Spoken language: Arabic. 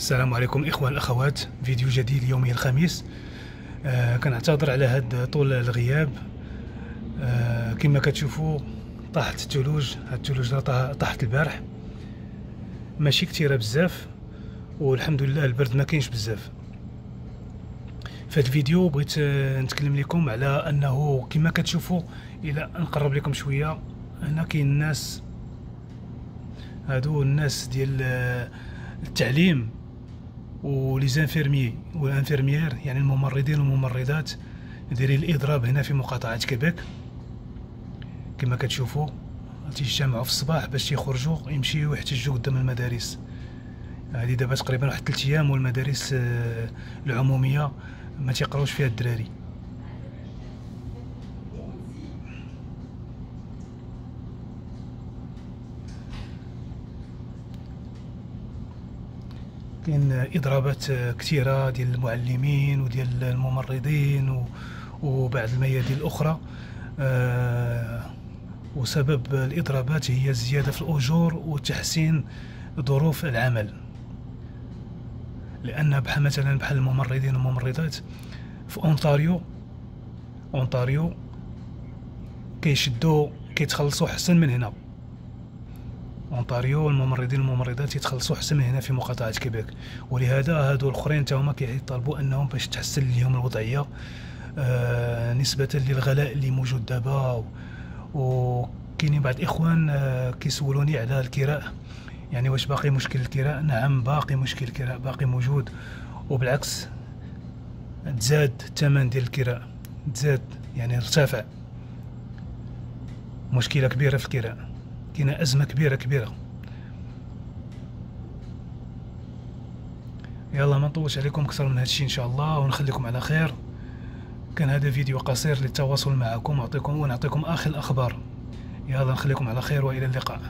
السلام عليكم الاخوان الأخوات. فيديو جديد يومي الخميس. آه كنعتذر على هاد طول الغياب. آه كما كتشوفوا طاحت الثلوج هاد الثلوج طاحت البارح. ماشي كثيره بزاف والحمد لله البرد ما كاينش بزاف. في هذا الفيديو بغيت آه، نتكلم لكم على أنه كما كتشوفوا إلى نقرب لكم شوية هنا كاين الناس. هادو الناس ديال آه، التعليم وليزانفيرمي والانفيرميير يعني الممرضين والممرضات دايرين الإضراب هنا في مقاطعة كيبيك كما كتشوفوا تيجتمعوا في الصباح باش تيخرجوا يمشيو يحتجوا قدام المدارس. هذه دابا تقريبا واحد 3 أيام والمدارس آه، العمومية ما تيقراوش فيها الدراري. كاين اضرابات كثيرة ديال المعلمين وديال الممرضين وبعض الميادين الأخرى. آه، وسبب الإضرابات هي الزيادة في الأجور وتحسين ظروف العمل. لأن بحال مثلا بحال الممرضين والممرضات في اونتاريو اونتاريو كيشدوا كيتخلصوا احسن من هنا. اونتاريو الممرضين والممرضات يتخلصوا احسن من هنا في مقاطعة كيبيك. ولهذا هادو الأخرين حتى هما كيطالبوا أنهم باش تحسن لهم الوضعية آه نسبة للغلاء اللي موجود دابا. وكاينين بعض الإخوان آه كيسولوني على الكراء. يعني واش باقي مشكل الكراء؟ نعم باقي مشكل الكراء باقي موجود. وبالعكس تزاد الثمن ديال الكراء تزاد يعني ارتفع. مشكلة كبيرة في الكراء. كاينة أزمة كبيرة كبيرة. يلا ما نطولش عليكم أكثر من هادشي إن شاء الله ونخليكم على خير. كان هذا فيديو قصير للتواصل معكم واعطيكم ونعطيكم آخر الأخبار. يلا نخليكم على خير وإلى اللقاء.